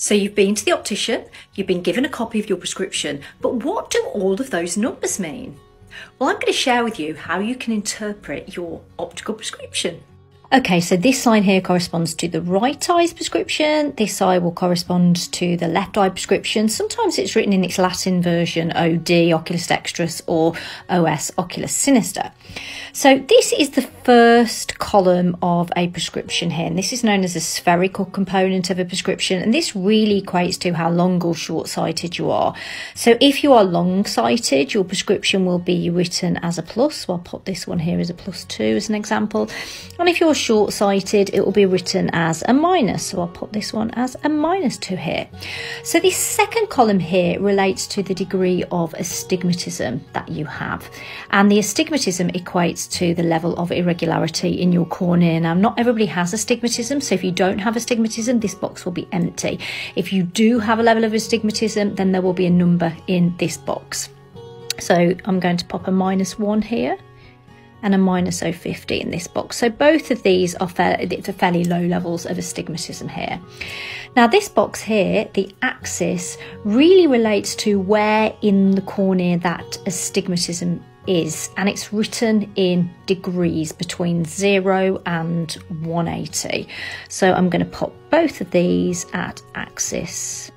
So you've been to the optician, you've been given a copy of your prescription, but what do all of those numbers mean? Well, I'm going to share with you how you can interpret your optical prescription. Okay, so this sign here corresponds to the right eye's prescription. This eye will correspond to the left eye prescription. Sometimes it's written in its Latin version OD, Oculus Dextrus, or OS, Oculus Sinister. So this is the first column of a prescription here, and this is known as a spherical component of a prescription, and this really equates to how long or short-sighted you are. So if you are long-sighted, your prescription will be written as a plus. So I'll put this one here as a plus two as an example. And if you're short-sighted, it will be written as a minus. So I'll put this one as a minus 2 here. So the second column here relates to the degree of astigmatism that you have. And the astigmatism equates to the level of irregularity in your cornea. Now, not everybody has astigmatism. So if you don't have astigmatism, this box will be empty. If you do have a level of astigmatism, then there will be a number in this box. So I'm going to pop a minus one here and a minus 050 in this box. So both of these are fairly, fairly low levels of astigmatism here. Now this box here, the axis, really relates to where in the cornea that astigmatism is and it's written in degrees between 0 and 180. So I'm going to pop both of these at axis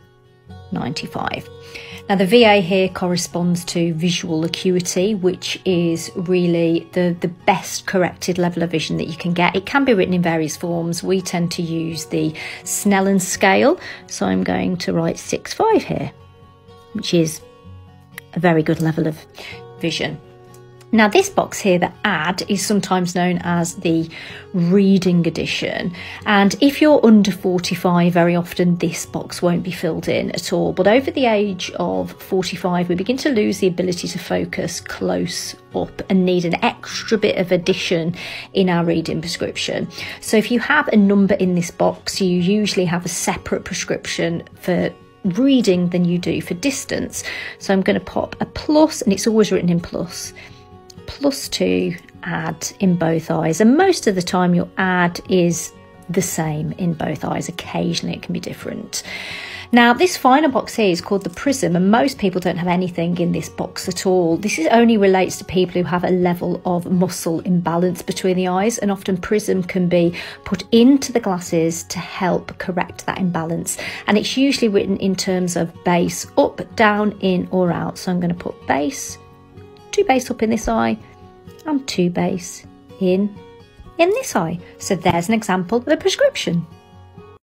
95. Now the VA here corresponds to visual acuity, which is really the, the best corrected level of vision that you can get. It can be written in various forms. We tend to use the Snellen scale. So I'm going to write 6.5 here, which is a very good level of vision. Now, this box here, the add, is sometimes known as the reading addition. And if you're under 45, very often this box won't be filled in at all. But over the age of 45, we begin to lose the ability to focus close up and need an extra bit of addition in our reading prescription. So if you have a number in this box, you usually have a separate prescription for reading than you do for distance. So I'm going to pop a plus, and it's always written in plus plus 2 add in both eyes. And most of the time, your add is the same in both eyes. Occasionally, it can be different. Now, this final box here is called the prism, and most people don't have anything in this box at all. This is only relates to people who have a level of muscle imbalance between the eyes, and often prism can be put into the glasses to help correct that imbalance. And it's usually written in terms of base up, down, in, or out. So I'm going to put base, two base up in this eye, and two base in in this eye. So there's an example of a prescription.